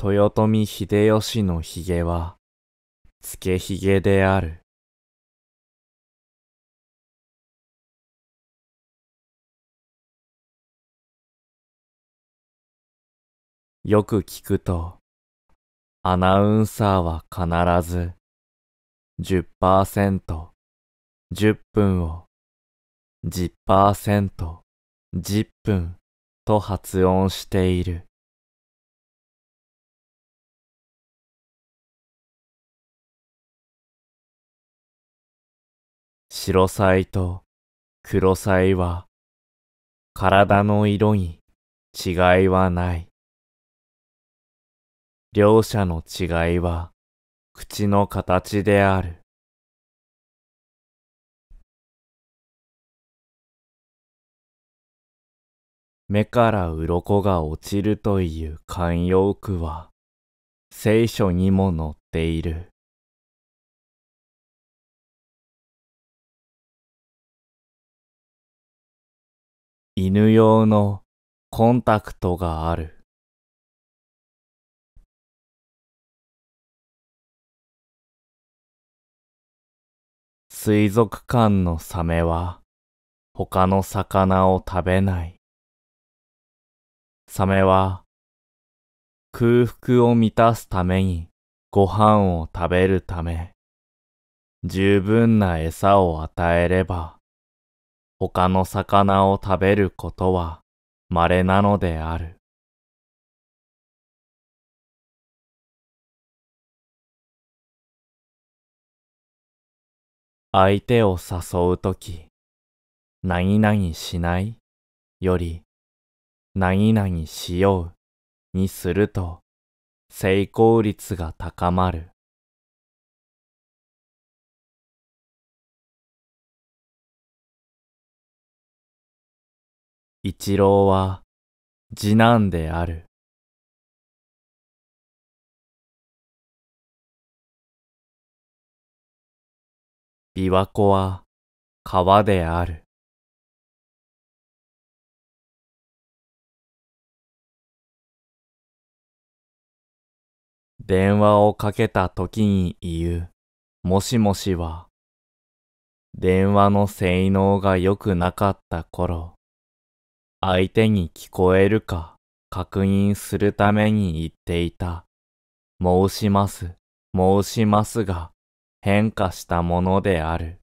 豊臣秀吉のひげは、つけひげである。よく聞くと、アナウンサーは必ず10%、10分を10%、10分と発音している。白菜と黒菜は体の色に違いはない。両者の違いは口の形である。目から鱗が落ちるという慣用句は聖書にも載っている。犬用のコンタクトがある。水族館のサメは他の魚を食べない。サメは空腹を満たすためにご飯を食べるため十分な餌を与えれば他の魚を食べることは稀なのである。相手を誘うとき、何々しないより、何々しようにすると、成功率が高まる。一郎は次男である。琵琶湖は川である。電話をかけた時に言う、もしもしは、電話の性能が良くなかった頃、相手に聞こえるか確認するために言っていた。申します、申しますが、変化したものである。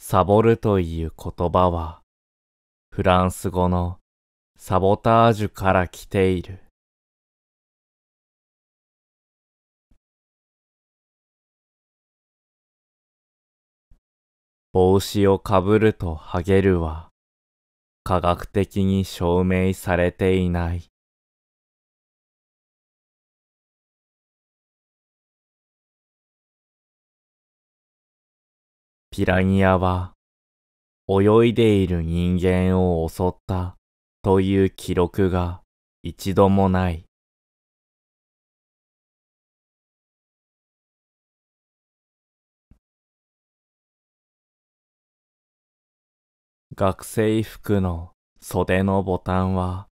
サボるという言葉は、フランス語のサボタージュから来ている。帽子をかぶるとハゲるは、科学的に証明されていない。ピラニアは泳いでいる人間を襲ったという記録が一度もない。学生服の袖のボタンは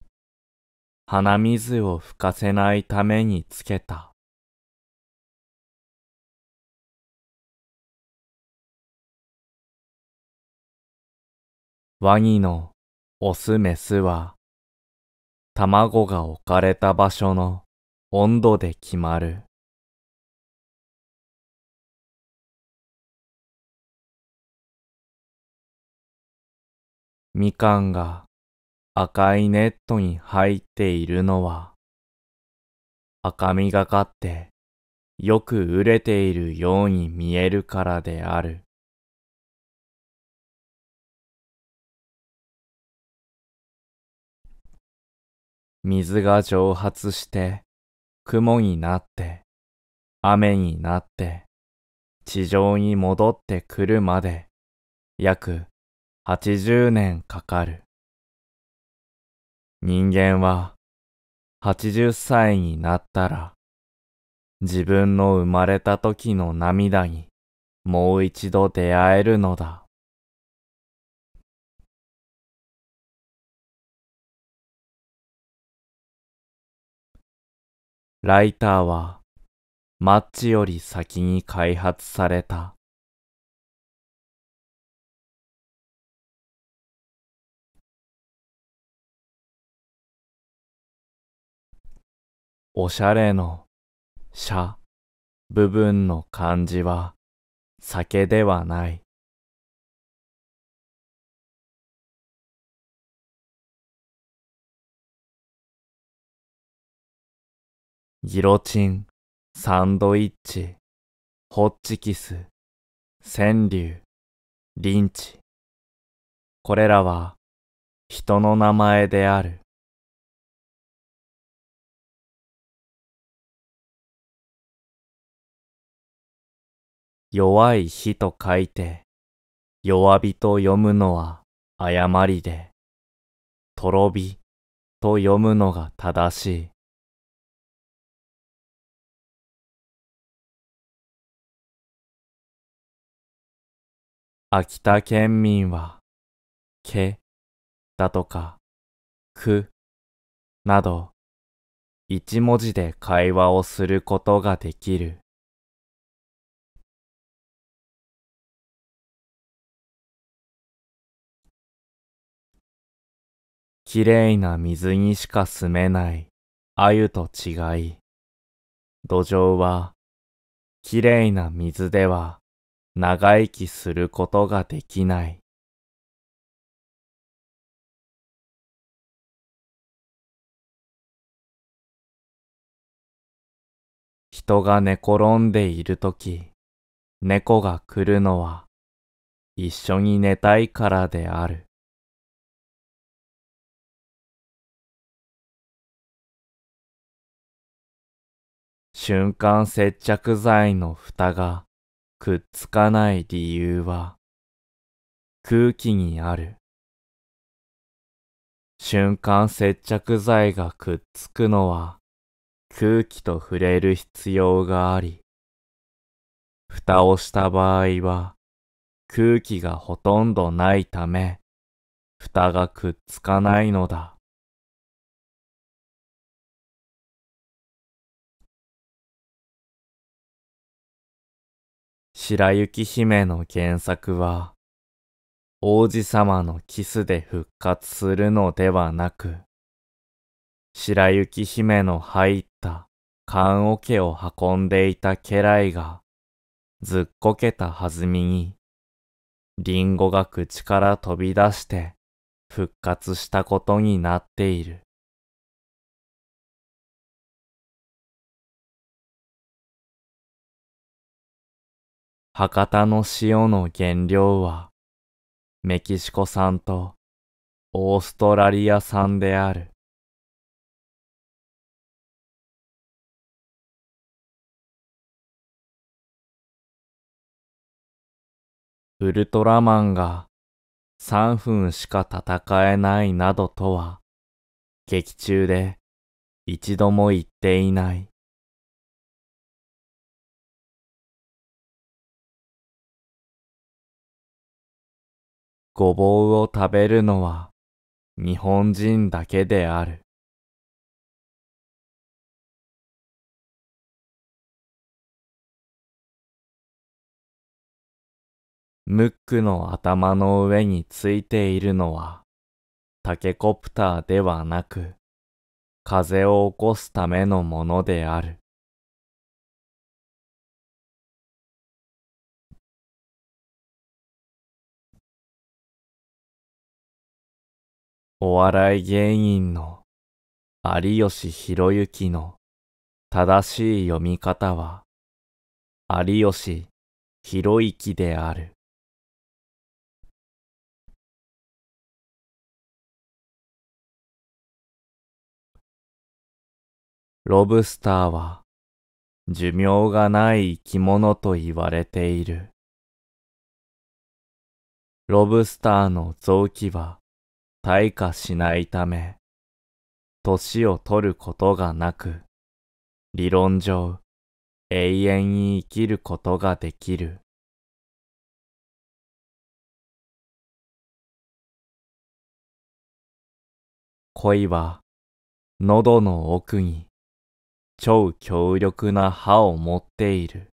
鼻水を吹かせないためにつけた。ワニのオスメスは卵が置かれた場所の温度で決まる。みかんが赤いネットに入っているのは赤みがかってよく熟れているように見えるからである。水が蒸発して雲になって雨になって地上に戻ってくるまで約80年かかる。人間は80歳になったら自分の生まれた時の涙にもう一度出会えるのだ。ライターはマッチより先に開発されたおしゃれの社部分の漢字は酒ではない。ギロチン、サンドイッチ、ホッチキス、川柳、リンチ。これらは人の名前である。弱い日と書いて、弱火と読むのは誤りで、とろびと読むのが正しい。秋田県民は、けだとか、くなど、一文字で会話をすることができる。きれいな水にしか住めない鮎と違い、土壌はきれいな水では長生きすることができない。人が寝転んでいるとき、猫が来るのは一緒に寝たいからである。瞬間接着剤の蓋がくっつかない理由は空気にある。瞬間接着剤がくっつくのは空気と触れる必要があり、蓋をした場合は空気がほとんどないため、蓋がくっつかないのだ。白雪姫の原作は、王子様のキスで復活するのではなく、白雪姫の入った棺桶を運んでいた家来が、ずっこけた弾みに、リンゴが口から飛び出して復活したことになっている。博多の塩の原料はメキシコ産とオーストラリア産である。ウルトラマンが3分しか戦えないなどとは劇中で一度も言っていない。ごぼうを食べるのは日本人だけである。ムックの頭の上についているのはタケコプターではなく風を起こすためのものである。お笑い芸人の有吉弘行の正しい読み方は有吉弘行である。ロブスターは寿命がない生き物と言われている。ロブスターの臓器は退化しないため、年を取ることがなく、理論上、永遠に生きることができる。恋は、喉の奥に超強力な歯を持っている。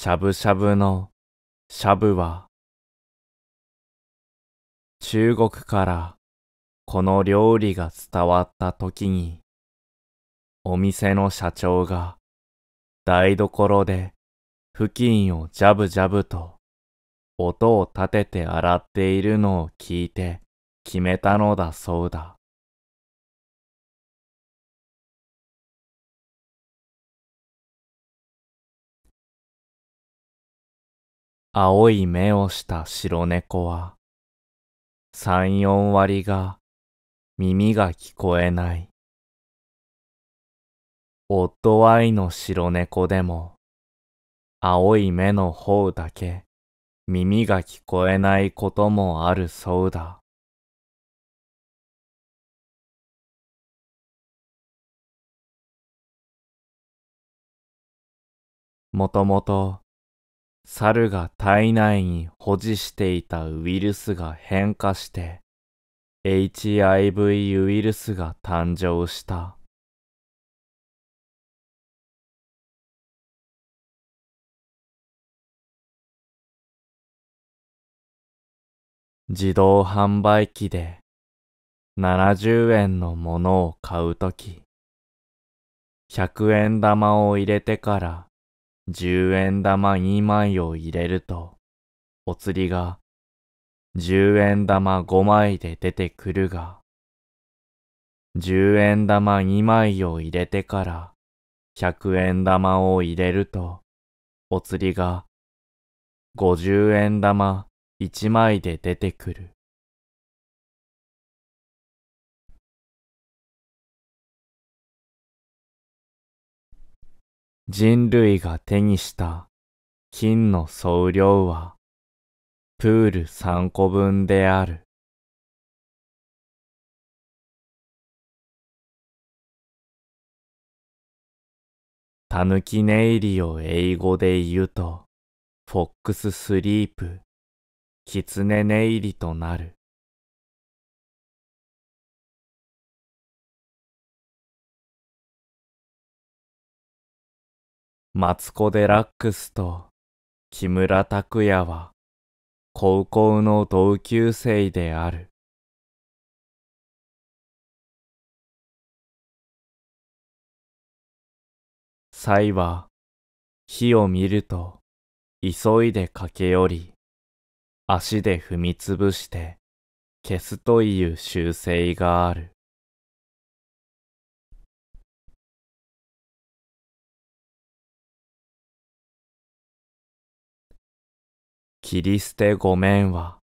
しゃぶしゃぶのしゃぶは中国からこの料理が伝わった時にお店の社長が台所で布巾をジャブジャブと音を立てて洗っているのを聞いて決めたのだそうだ。青い目をした白猫は、三四割が耳が聞こえない。オッドアイの白猫でも、青い目の方だけ耳が聞こえないこともあるそうだ。もともと猿が体内に保持していたウイルスが変化して HIV ウイルスが誕生した。自動販売機で70円のものを買うとき、100円玉を入れてから十円玉2枚を入れると、お釣りが十円玉5枚で出てくるが、十円玉2枚を入れてから100円玉を入れると、お釣りが50円玉1枚で出てくる。人類が手にした金の総量はプール3個分である。たぬき寝入りを英語で言うと、フォックススリープ、キツネ寝入りとなる。マツコ・デラックスと木村拓哉は高校の同級生である。サイは火を見ると急いで駆け寄り足で踏みつぶして消すという習性がある。切り捨てごめんは、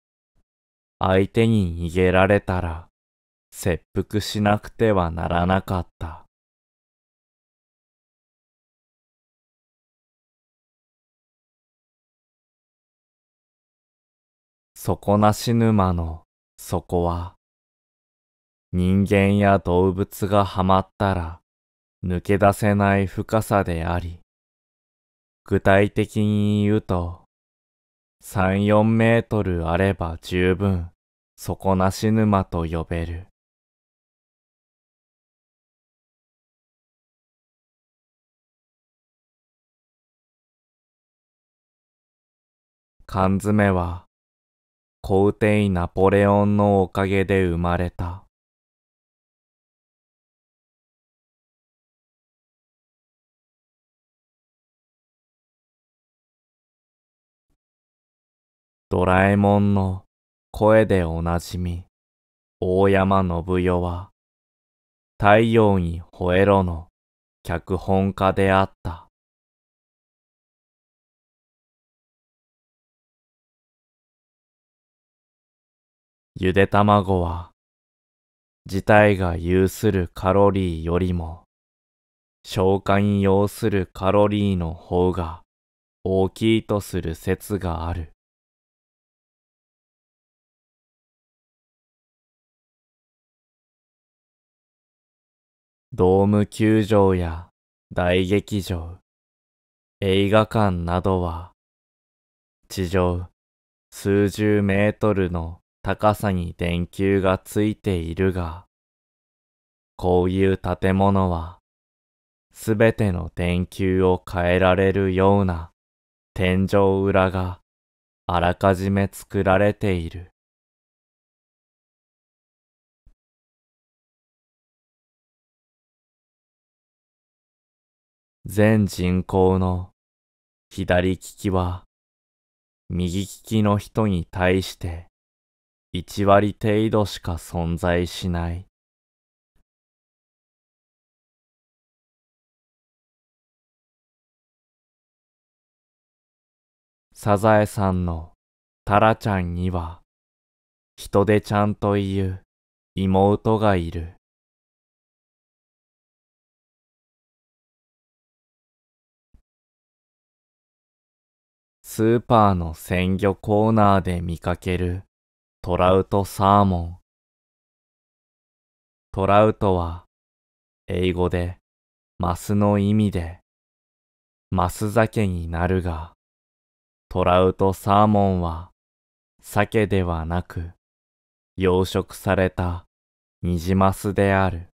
相手に逃げられたら、切腹しなくてはならなかった。底なし沼の底は、人間や動物がはまったら抜け出せない深さであり、具体的に言うと、3、4メートルあれば十分底なし沼と呼べる。缶詰は皇帝ナポレオンのおかげで生まれた。ドラえもんの声でおなじみ、大山信代は、太陽に吠えろの脚本家であった。ゆで卵は、自体が有するカロリーよりも、消化に要するカロリーの方が大きいとする説がある。ドーム球場や大劇場、映画館などは、地上数十メートルの高さに電球がついているが、こういう建物は、すべての電球を変えられるような天井裏があらかじめ作られている。全人口の左利きは右利きの人に対して1割程度しか存在しない。サザエさんのタラちゃんには人でちゃんと言う妹がいる。スーパーの鮮魚コーナーで見かけるトラウトサーモン。トラウトは英語でマスの意味でマス酒になるが、トラウトサーモンは鮭ではなく養殖されたニジマスである。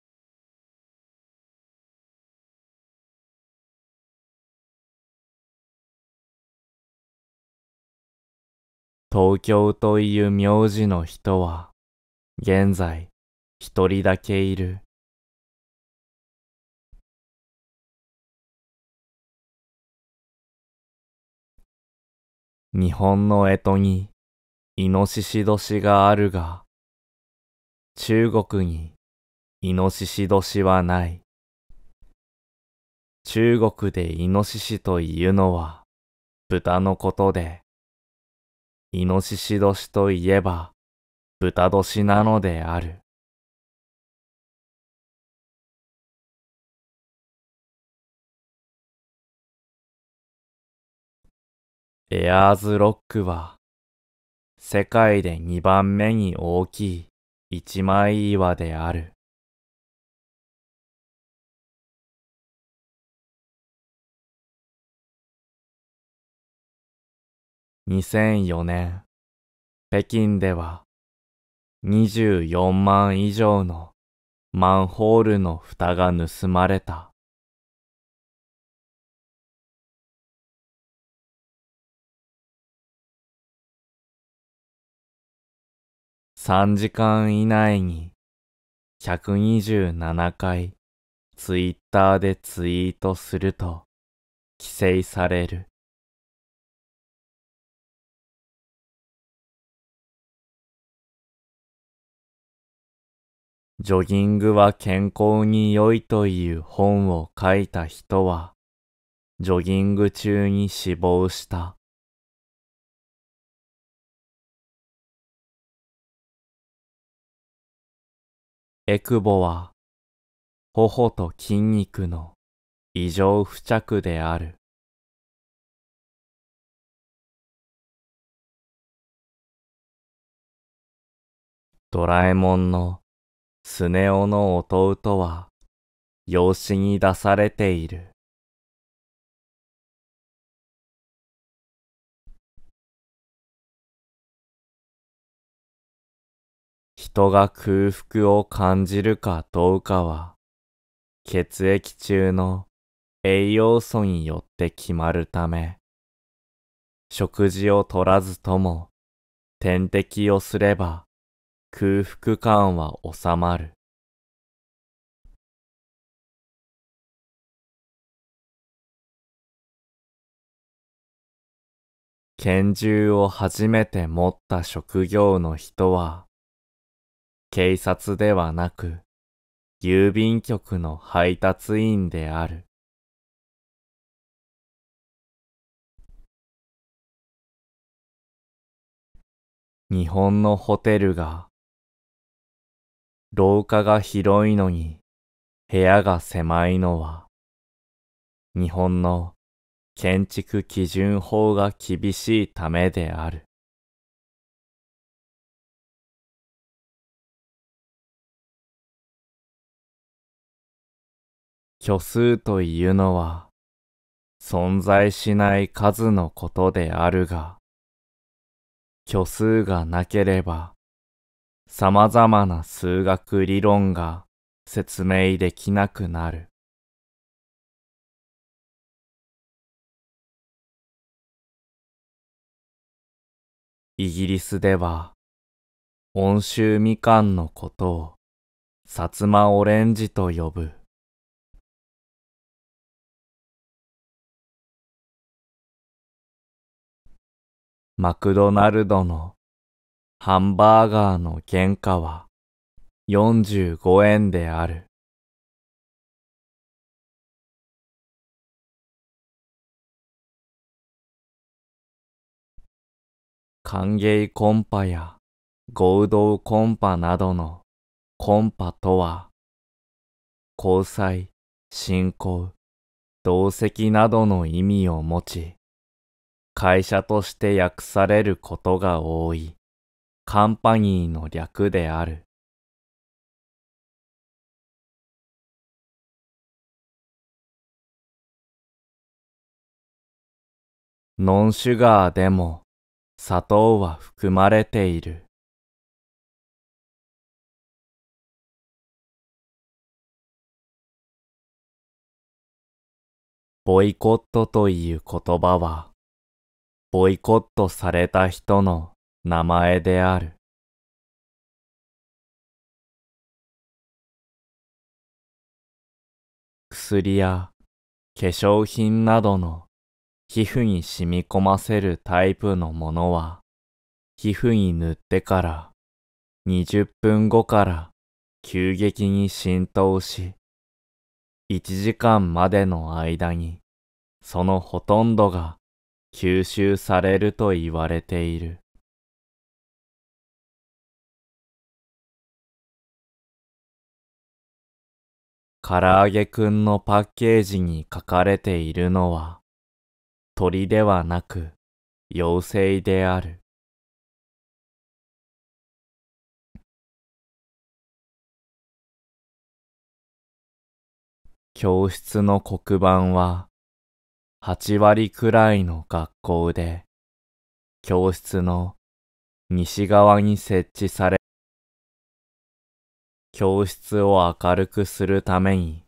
東京という名字の人は、現在一人だけいる。日本の干支にイノシシ年があるが、中国にイノシシ年はない。中国でイノシシというのは豚のことで、イノシシ年といえば豚年なのである。エアーズロックは世界で2番目に大きい一枚岩である。2004年、北京では24万以上のマンホールの蓋が盗まれた。3時間以内に127回ツイッターでツイートすると規制される。ジョギングは健康に良いという本を書いた人は、ジョギング中に死亡した。エクボは、頬と筋肉の異常付着である。ドラえもんのスネ夫の弟は養子に出されている。人が空腹を感じるかどうかは血液中の栄養素によって決まるため食事を取らずとも点滴をすれば空腹感は収まる。拳銃を初めて持った職業の人は、警察ではなく、郵便局の配達員である。日本のホテルが廊下が広いのに部屋が狭いのは、日本の建築基準法が厳しいためである。虚数というのは存在しない数のことであるが、虚数がなければ様々な数学理論が説明できなくなる。イギリスでは、温州みかんのことを薩摩オレンジと呼ぶ。マクドナルドのハンバーガーの原価は45円である。歓迎コンパや合同コンパなどのコンパとは、交際、信仰、同席などの意味を持ち、会社として訳されることが多いカンパニーの略である。ノンシュガーでも砂糖は含まれている。ボイコットという言葉は、ボイコットされた人の名前である。薬や化粧品などの皮膚に染み込ませるタイプのものは、皮膚に塗ってから20分後から急激に浸透し、1時間までの間にそのほとんどが吸収されると言われている。唐揚げくんのパッケージに書かれているのは鳥ではなく妖精である。教室の黒板は8割くらいの学校で教室の西側に設置され教室を明るくするために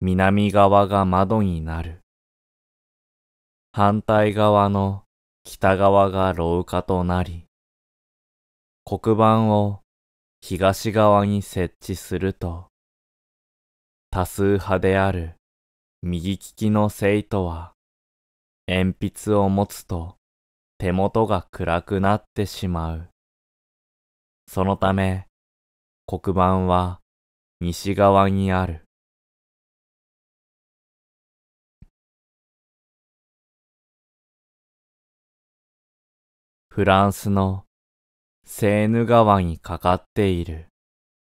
南側が窓になる。反対側の北側が廊下となり、黒板を東側に設置すると、多数派である右利きの生徒は、鉛筆を持つと手元が暗くなってしまう。そのため、黒板は西側にある。フランスのセーヌ川にかかっている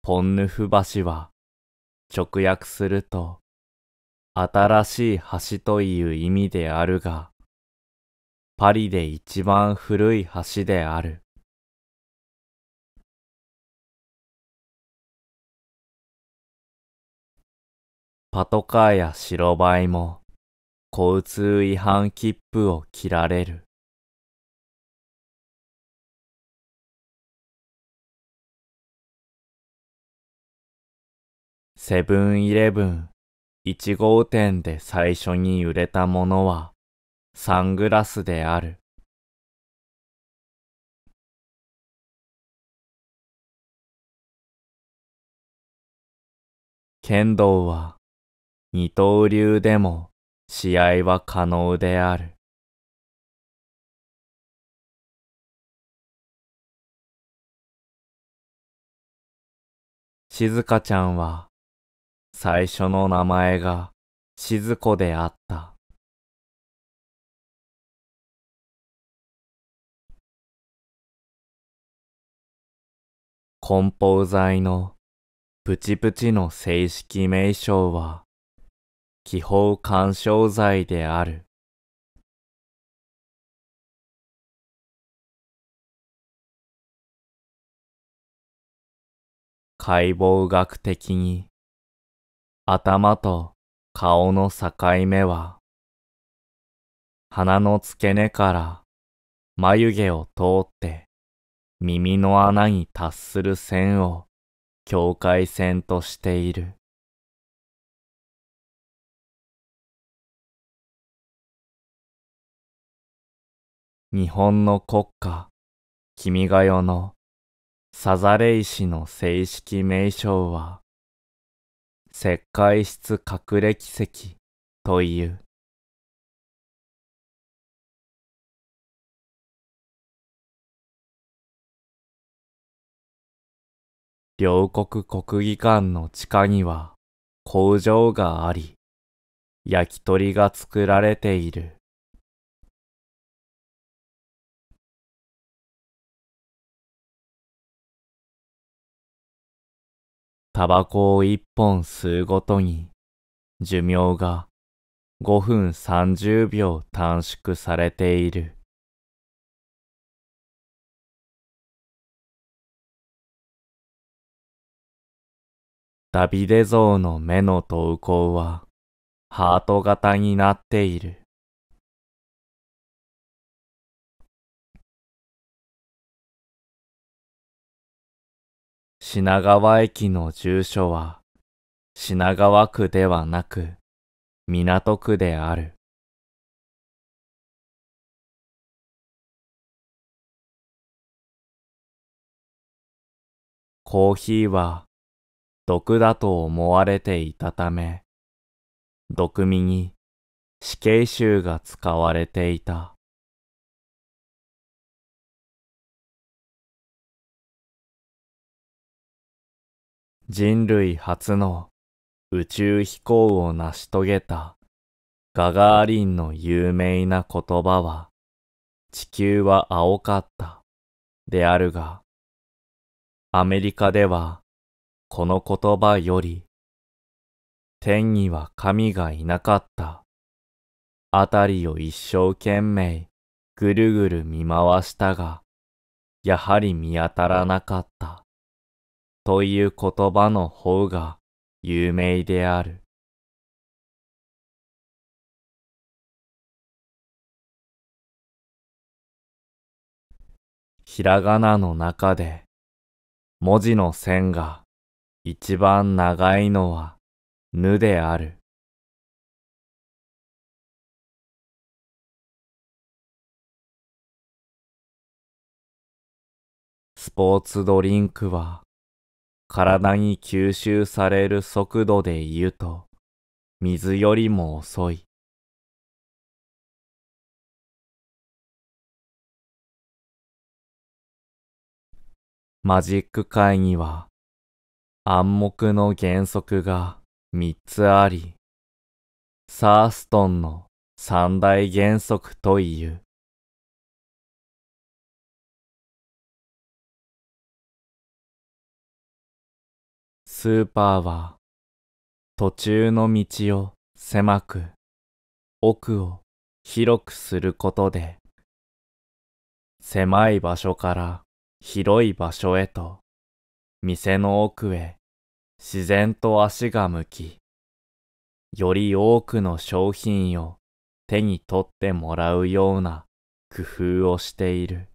ポンヌフ橋は直訳すると新しい橋という意味であるがパリで一番古い橋である。パトカーや白バイも交通違反切符を切られる。セブンイレブン1号店で最初に売れたものはサングラスである。剣道は二刀流でも試合は可能である。静香ちゃんは最初の名前が静子であった。梱包材のプチプチの正式名称は気泡干渉剤である。解剖学的に頭と顔の境目は、鼻の付け根から眉毛を通って耳の穴に達する線を境界線としている。日本の国歌、君が代のサザレ石の正式名称は、石灰質隠れ奇跡という。両国国技館の地下には工場があり、焼き鳥が作られている。タバコを一本吸うごとに寿命が5分30秒短縮されている。ダビデ像の目の投稿はハート型になっている。品川駅の住所は品川区ではなく港区である。コーヒーは毒だと思われていたため、毒味に死刑囚が使われていた。人類初の宇宙飛行を成し遂げたガガーリンの有名な言葉は、地球は青かったであるが、アメリカではこの言葉より、天には神がいなかった。あたりを一生懸命ぐるぐる見回したが、やはり見当たらなかった。という言葉の方が有名である。ひらがなの中で文字の線が一番長いのはぬである。スポーツドリンクは体に吸収される速度で言うと水よりも遅い。マジック界には暗黙の原則が三つあり、サーストンの三大原則という。スーパーは途中の道を狭く、奥を広くすることで、狭い場所から広い場所へと店の奥へ自然と足が向き、より多くの商品を手に取ってもらうような工夫をしている。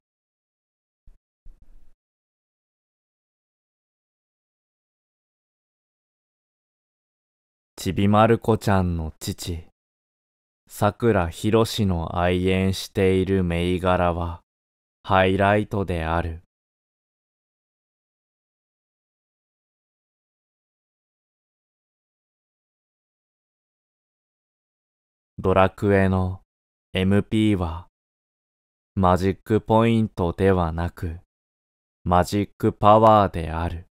ちびまる子ちゃんの父、さくらひろしの愛演している銘柄はハイライトである。ドラクエの MP はマジックポイントではなくマジックパワーである。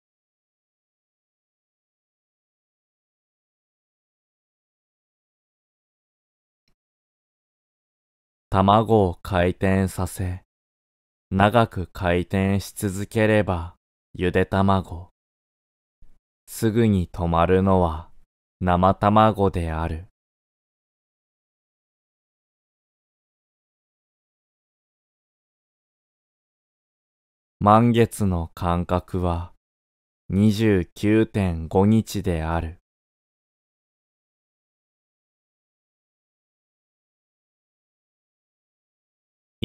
卵を回転させ、長く回転し続ければゆで卵。すぐに止まるのは生卵である。満月の間隔は29.5日である。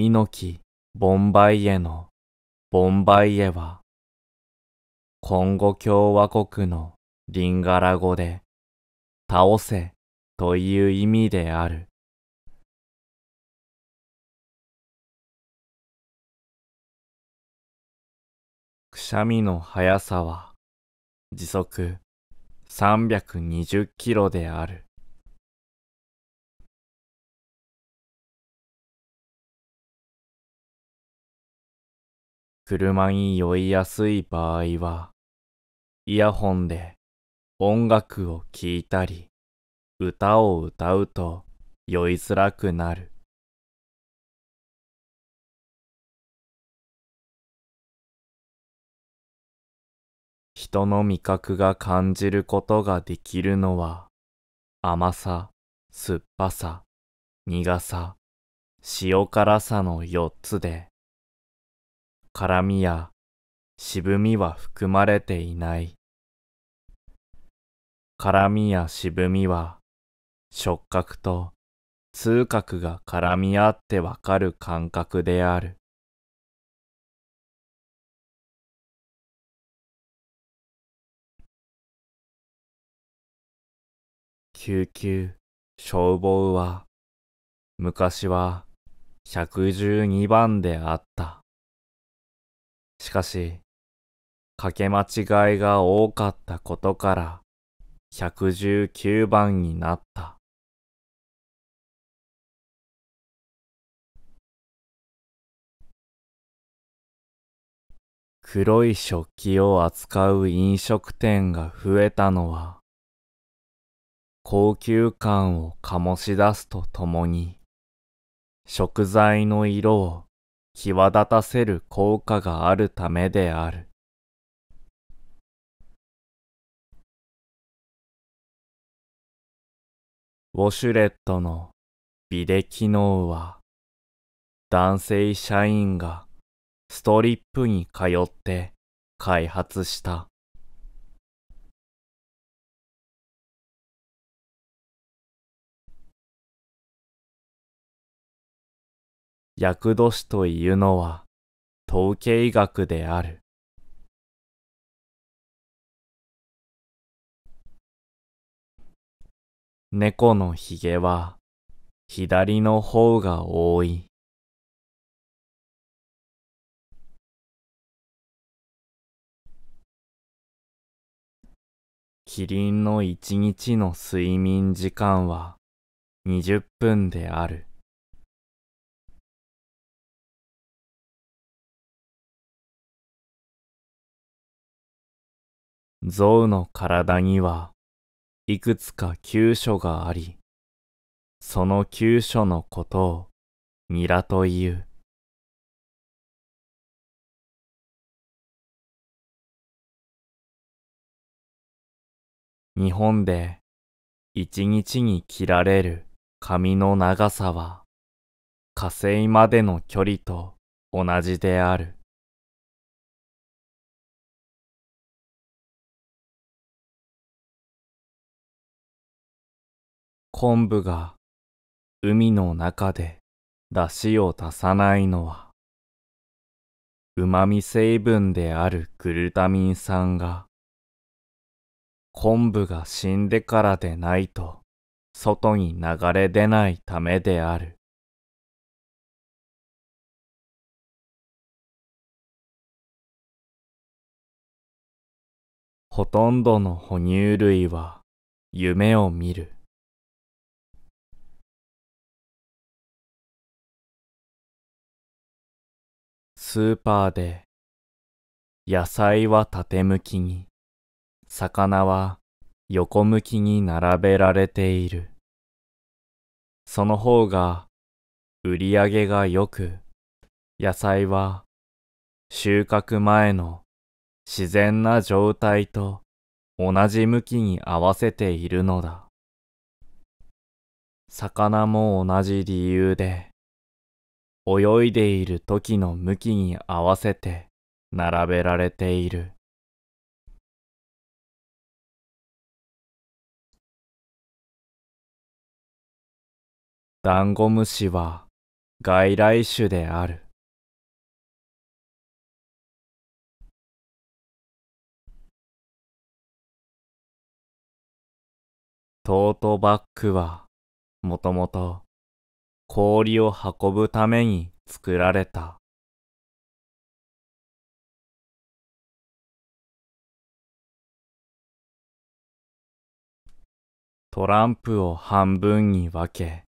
猪木ボンバイエのボンバイエは、コンゴ共和国のリンガラ語で、倒せという意味である。くしゃみの速さは時速320キロである。車に酔いやすい場合は、イヤホンで音楽を聴いたり、歌を歌うと酔いづらくなる。人の味覚が感じることができるのは甘さ、酸っぱさ、苦さ、塩辛さの四つで辛みや渋みは含まれていない。辛みや渋みは触覚と痛覚が絡み合ってわかる感覚である。救急、消防は昔は112番であった。しかし、かけ間違いが多かったことから119番になった。黒い食器を扱う飲食店が増えたのは、高級感を醸し出すとともに、食材の色を際立たせる効果があるためである。ウォシュレットのビデ機能は男性社員がストリップに通って開発した。厄年というのは統計学である。猫のひげは左の方が多い。キリンの一日の睡眠時間は20分である。象の体にはいくつか急所があり、その急所のことをニラという。日本で一日に切られる髪の長さは火星までの距離と同じである。昆布が海の中で出汁を出さないのは、旨味成分であるグルタミン酸が、昆布が死んでからでないと外に流れ出ないためである。ほとんどの哺乳類は夢を見る。スーパーで野菜は縦向きに、魚は横向きに並べられている。その方が売り上げが良く、野菜は収穫前の自然な状態と同じ向きに合わせているのだ。魚も同じ理由で、泳いでいる時の向きに合わせて並べられている。ダンゴムシは外来種である。トートバッグはもともと氷を運ぶために作られた。トランプを半分に分け、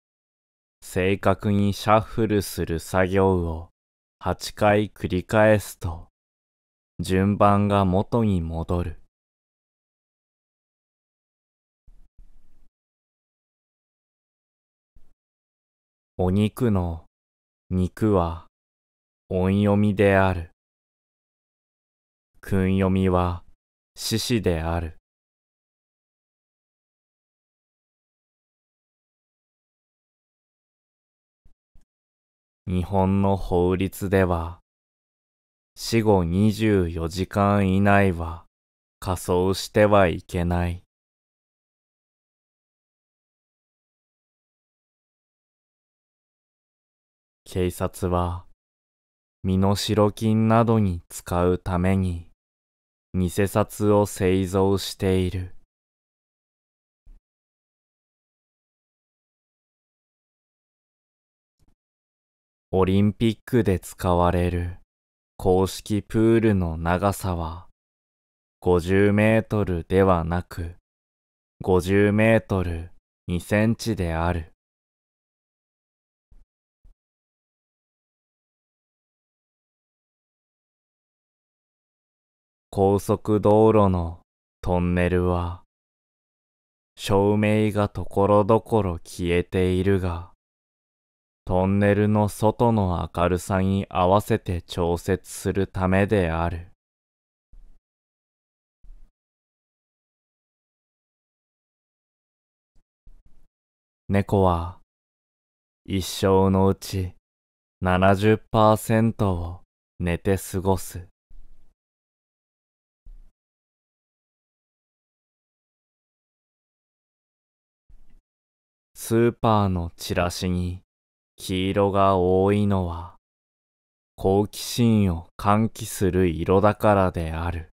正確にシャッフルする作業を8回繰り返すと、順番が元に戻る。お肉の肉は音読みである。訓読みは獅子である。日本の法律では、死後24時間以内は仮装してはいけない。警察は、身代金などに使うために、偽札を製造している。オリンピックで使われる公式プールの長さは50メートルではなく50メートル2センチである。高速道路のトンネルは照明がところどころ消えているがトンネルの外の明るさに合わせて調節するためである。猫は一生のうち70%を寝て過ごす。スーパーのチラシに黄色が多いのは好奇心を喚起する色だからである。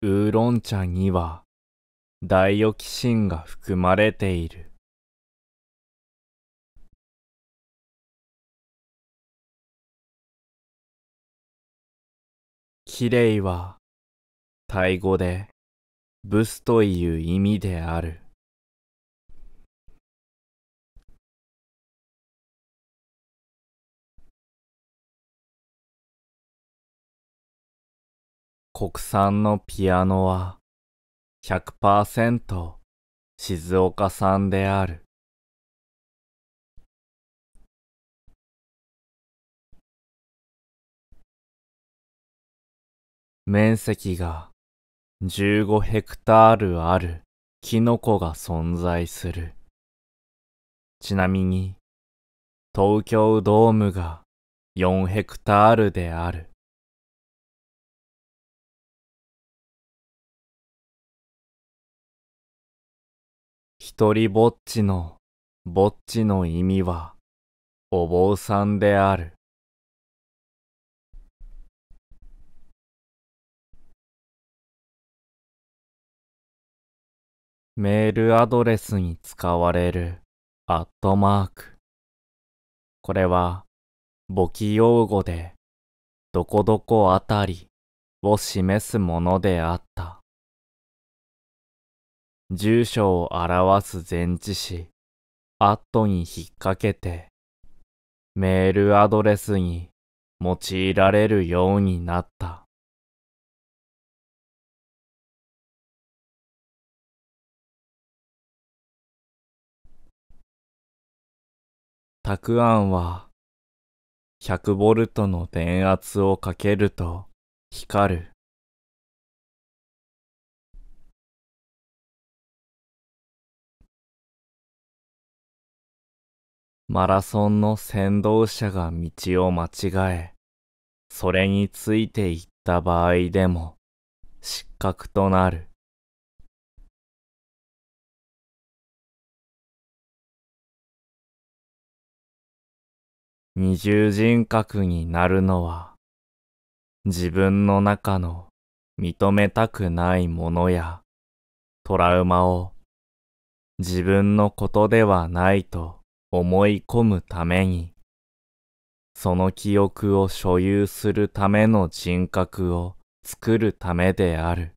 ウーロン茶にはダイオキシンが含まれている。きれいはタイ語でブスという意味である。国産のピアノは100%静岡産である。面積が15ヘクタールあるキノコが存在する。ちなみに、東京ドームが4ヘクタールである。一人ぼっちのぼっちの意味はお坊さんである。メールアドレスに使われるアットマーク。これは簿記用語でどこどこあたりを示すものであった。住所を表す前置詞アットに引っ掛けてメールアドレスに用いられるようになった。たくあんは100ボルトの電圧をかけると光る。マラソンの先導者が道を間違え、それについていった場合でも失格となる。二重人格になるのは自分の中の認めたくないものやトラウマを自分のことではないと思い込むためにその記憶を所有するための人格を作るためである。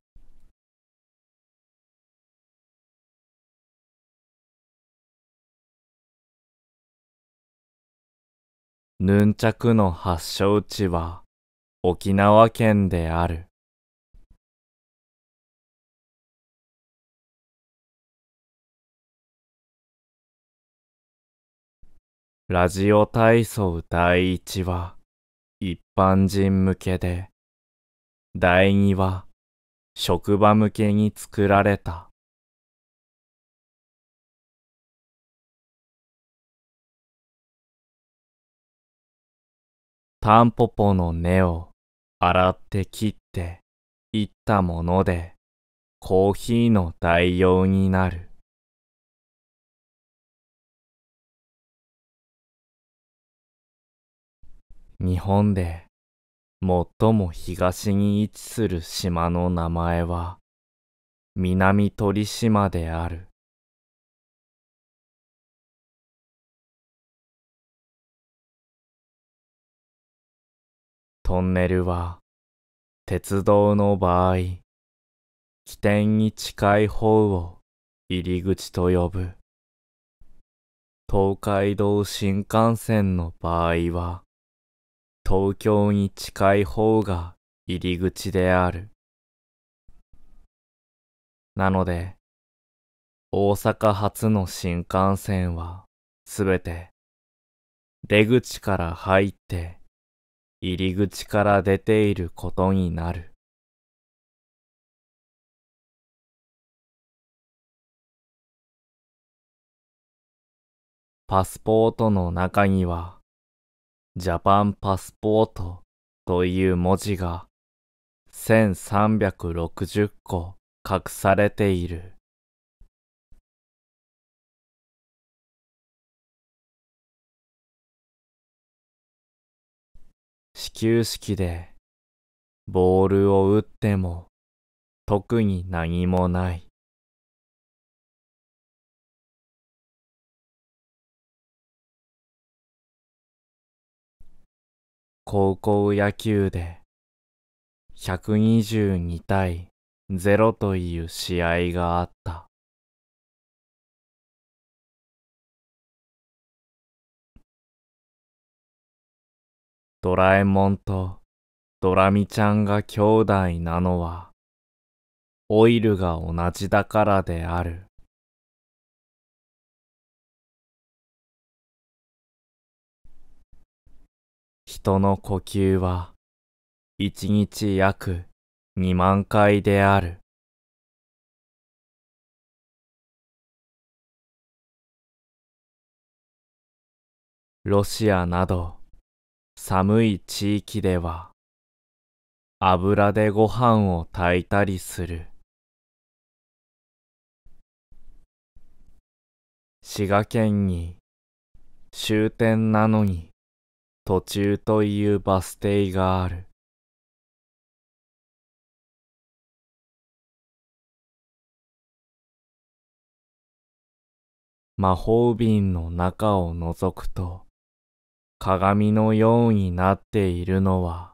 ヌンチャクの発祥地は沖縄県である。ラジオ体操第一は一般人向けで、第二は職場向けに作られた。タンポポの根を洗って切っていったものでコーヒーの代用になる。日本で最も東に位置する島の名前は南鳥島である。トンネルは鉄道の場合、起点に近い方を入り口と呼ぶ。東海道新幹線の場合は、東京に近い方が入り口である。なので、大阪発の新幹線はすべて出口から入って入り口から出ていることになる。パスポートの中にはジャパンパスポートという文字が1360個隠されている。始球式でボールを打っても特に何もない。高校野球で122対0という試合があった。ドラえもんとドラミちゃんが兄弟なのはオイルが同じだからである。人の呼吸は一日約2万回である。ロシアなど寒い地域では油でご飯を炊いたりする。滋賀県に終点なのに途中というバス停がある。魔法瓶の中を覗くと鏡のようになっているのは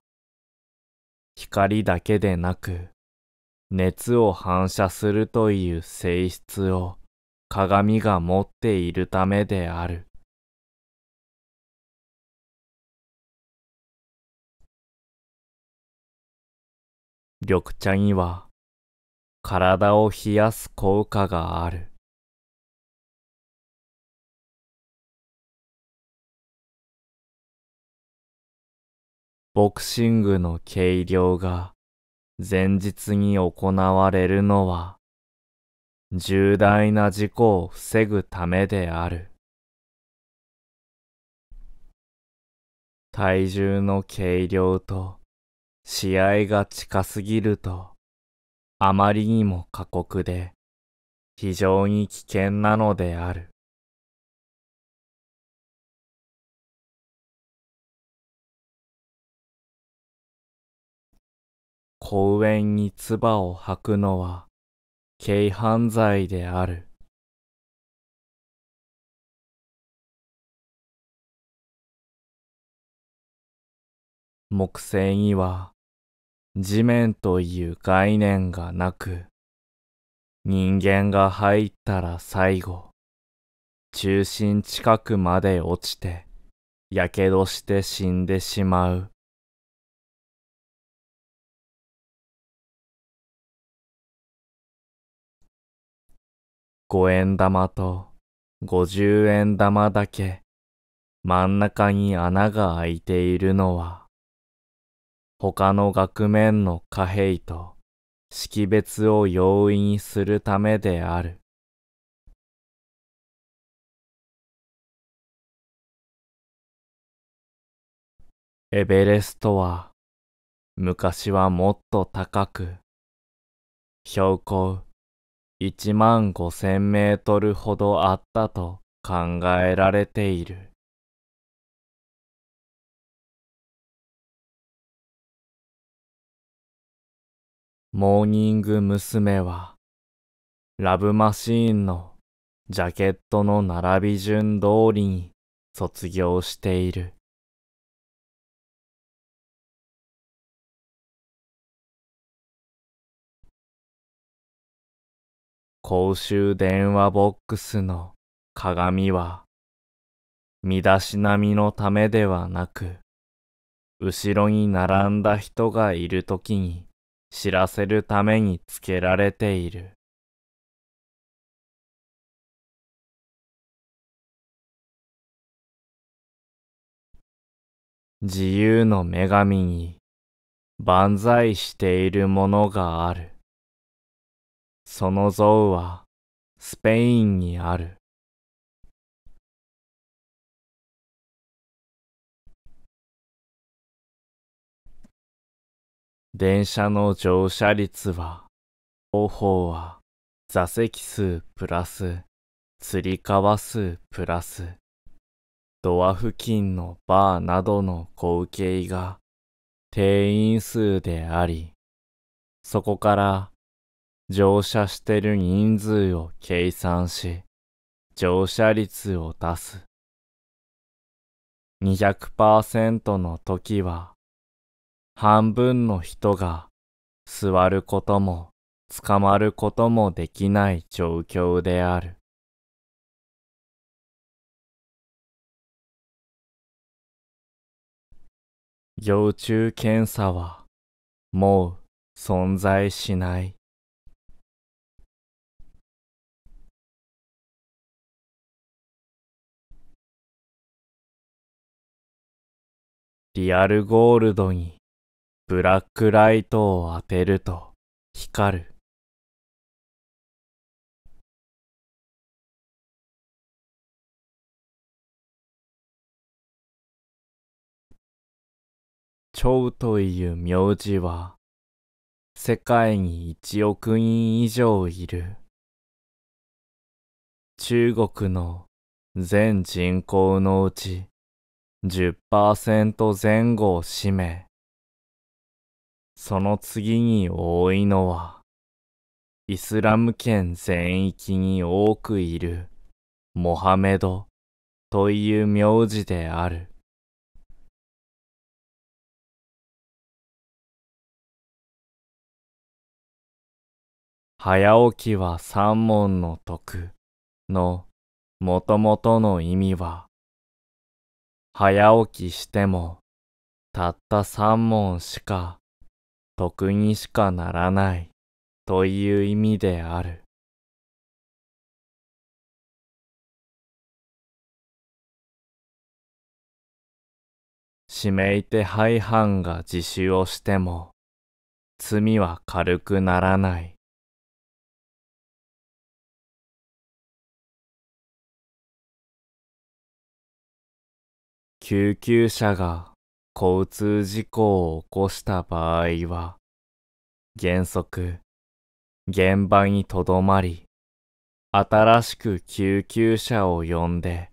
光だけでなく熱を反射するという性質を鏡が持っているためである。緑茶には体を冷やす効果がある。ボクシングの計量が前日に行われるのは重大な事故を防ぐためである。体重の計量と試合が近すぎると、あまりにも過酷で、非常に危険なのである。公園に唾を吐くのは軽犯罪である。木星には地面という概念がなく、人間が入ったら最後、中心近くまで落ちて、やけどして死んでしまう。五円玉と五十円玉だけ真ん中に穴が開いているのは他の額面の貨幣と識別を容易にするためである。エベレストは昔はもっと高く標高1万5千メートルほどあったと考えられている。モーニング娘。はラブマシーンのジャケットの並び順通りに卒業している。公衆電話ボックスの鏡は、身だしなみのためではなく、後ろに並んだ人がいるときに知らせるためにつけられている。自由の女神に万歳しているものがある。その像はスペインにある。電車の乗車率は、方法は座席数プラス、つり革数プラス、ドア付近のバーなどの光景が定員数であり、そこから乗車してる人数を計算し、乗車率を出す。200%の時は、半分の人が座ることも捕まることもできない状況である。幼虫検査はもう存在しない。リアルゴールドにブラックライトを当てると光る。蝶という名字は世界に一億人以上いる。中国の全人口のうち10%前後を占め、その次に多いのは、イスラム圏全域に多くいるモハメドという名字である。早起きは三問の徳のもともとの意味は、早起きしても、たった三問しか、得にしかならないという意味である。指名手配犯が自首をしても、罪は軽くならない。救急車が交通事故を起こした場合は、原則、現場にとどまり、新しく救急車を呼んで、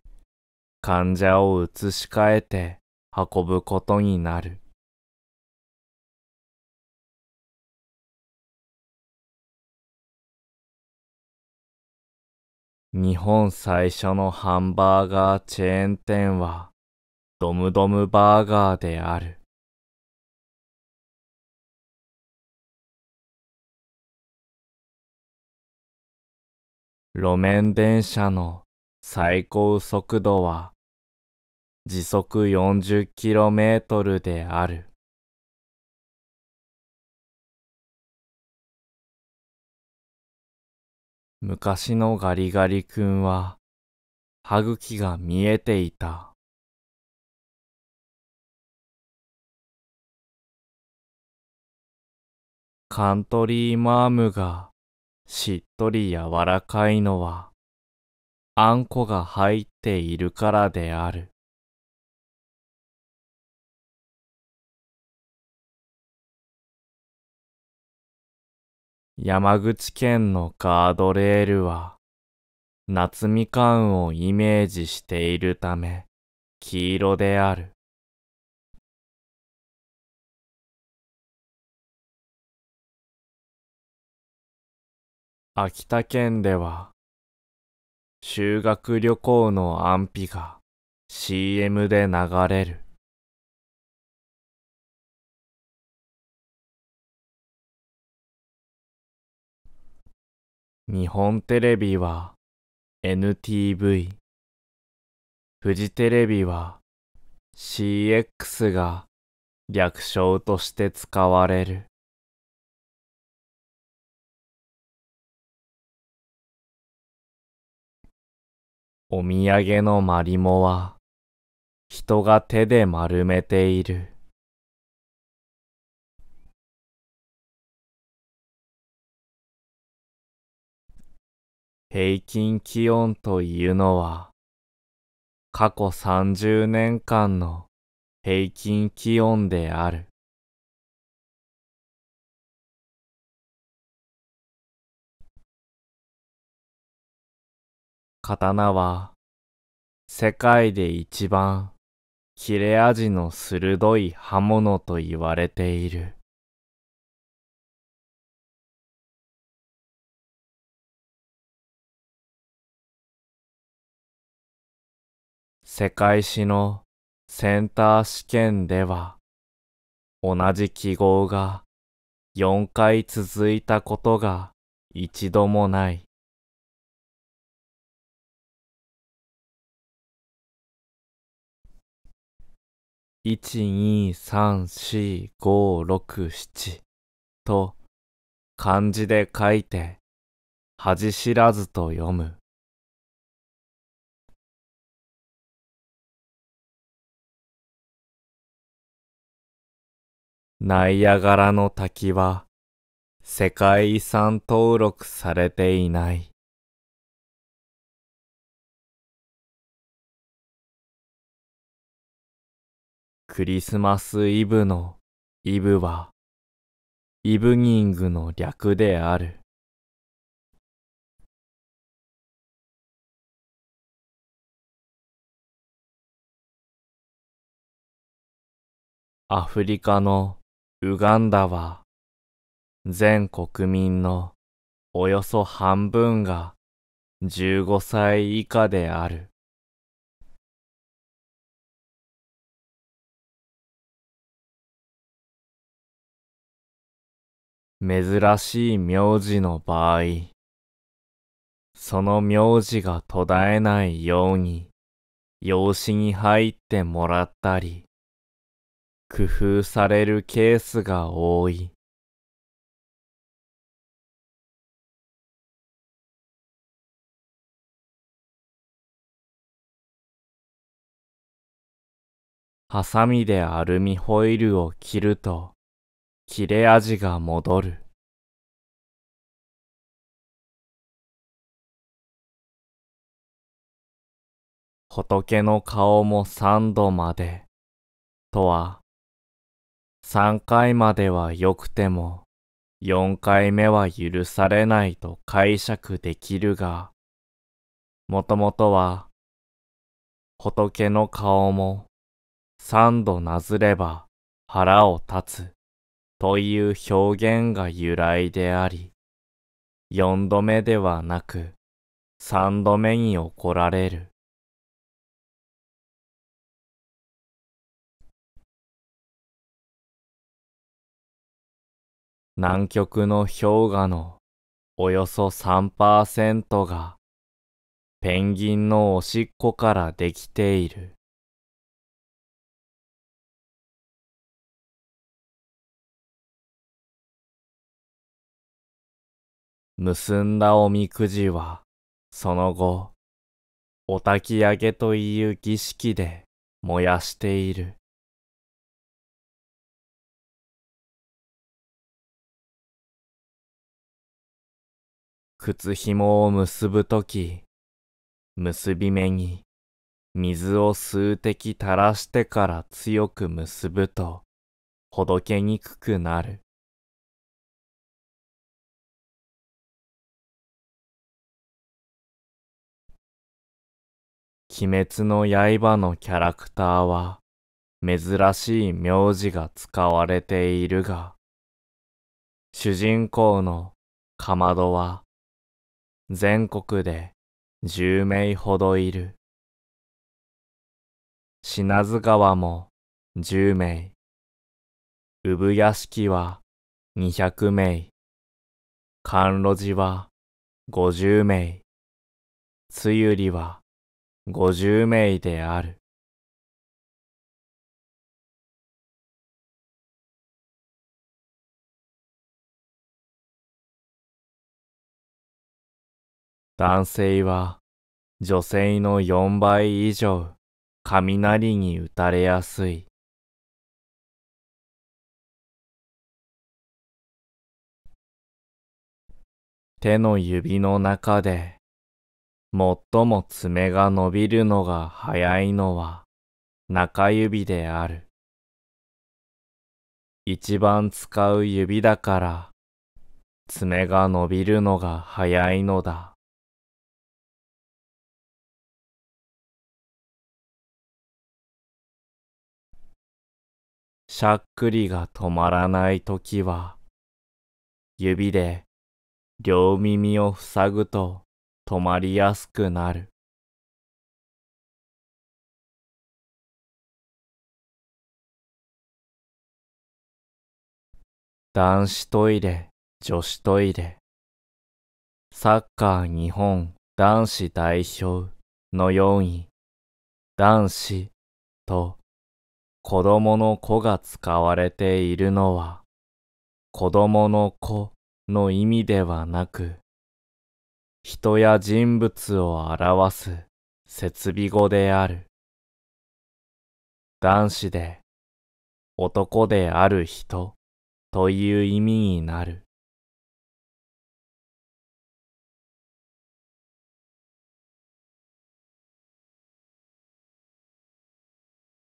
患者を移し替えて運ぶことになる。日本最初のハンバーガーチェーン店は、ドムドムバーガーである。路面電車の最高速度は時速 40km である。昔のガリガリ君は歯茎が見えていた。カントリーマームがしっとり柔らかいのはあんこが入っているからである。山口県のガードレールは夏みかんをイメージしているため黄色である。秋田県では修学旅行の安否が CM で流れる。日本テレビは NTV フジテレビは CX が略称として使われる。お土産のマリモは人が手で丸めている。平均気温というのは、過去30年間の平均気温である。刀は世界で一番切れ味の鋭い刃物と言われている。世界史のセンター試験では同じ記号が4回続いたことが一度もない。1234567と漢字で書いて恥知らずと読む。ナイアガラの滝は世界遺産登録されていない。クリスマスイブのイブはイブニングの略である。アフリカのウガンダは全国民のおよそ半分が15歳以下である。珍しい名字の場合、その名字が途絶えないように養子に入ってもらったり、工夫されるケースが多い。ハサミでアルミホイルを切ると切れ味が戻る。仏の顔も三度までとは3回までは良くても4回目は許されないと解釈できるが、もともとは仏の顔も三度なずれば腹を立つという表現が由来であり、四度目ではなく三度目に怒られる。南極の氷河のおよそ3%がペンギンのおしっこからできている。結んだおみくじはその後お焚き上げという儀式で燃やしている。靴紐を結ぶとき、結び目に水を数滴垂らしてから強く結ぶとほどけにくくなる。鬼滅の刃のキャラクターは珍しい名字が使われているが、主人公のかまどは全国で10名ほどいる。品津川も10名。産屋敷は200名。甘露寺は50名。つゆりは50名である。男性は女性の4倍以上雷に打たれやすい。手の指の中で最も爪が伸びるのが早いのは中指である。一番使う指だから爪が伸びるのが早いのだ。しゃっくりが止まらないときは、指で両耳を塞ぐと止まりやすくなる。男子トイレ、女子トイレ、サッカー日本男子代表のように、男子と子供の子が使われているのは、子供の子の意味ではなく、人や人物を表す設備語である。男子で男である人という意味になる。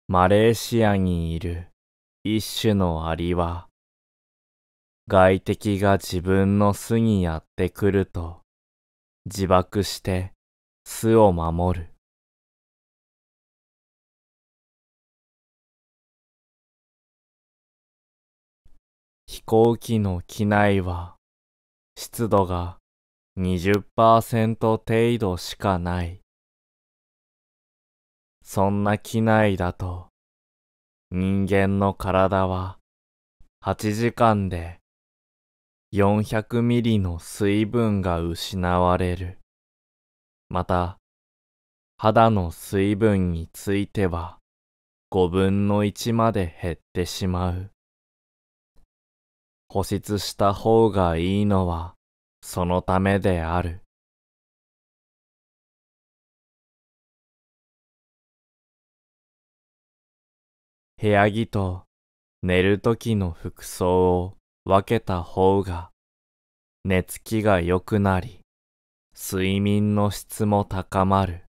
マレーシアにいる一種のアリは、外敵が自分の巣にやってくると自爆して巣を守る。飛行機の機内は湿度が20%程度しかない。そんな機内だと、人間の体は8時間で400ミリの水分が失われる。また、肌の水分については5分の1まで減ってしまう。保湿した方がいいのはそのためである。部屋着と寝るときの服装を分けた方が寝つきが良くなり睡眠の質も高まる。